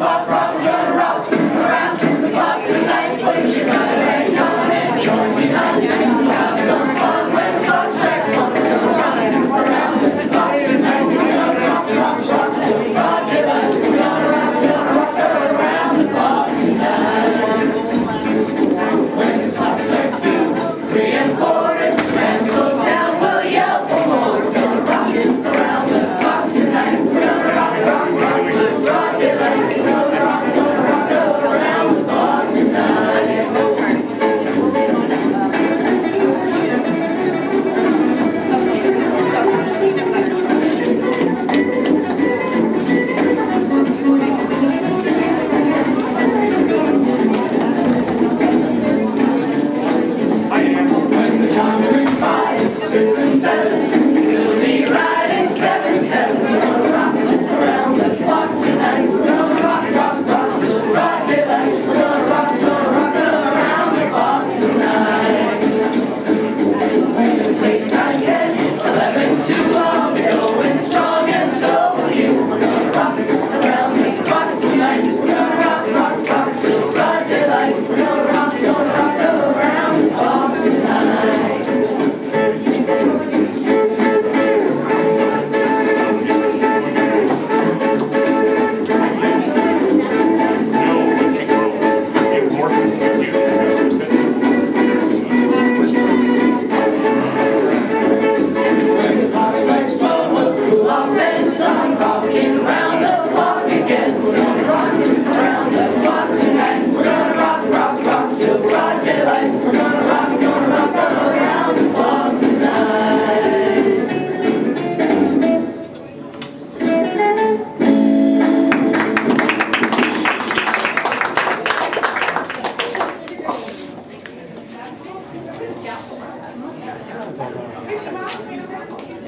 Papa. Thank you.